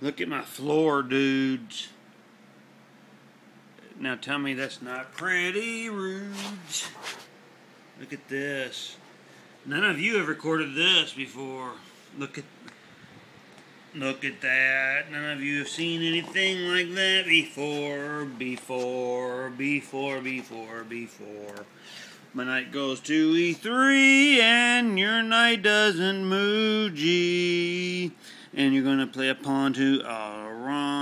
Look at my floor, dudes. Now tell me that's not pretty rude. Look at this. None of you have recorded this before. Look at Look at that. None of you have seen anything like that before, before, before, before, before. My knight goes to E3 and your knight doesn't move. And you're going to play a pawn to uh, a Arant.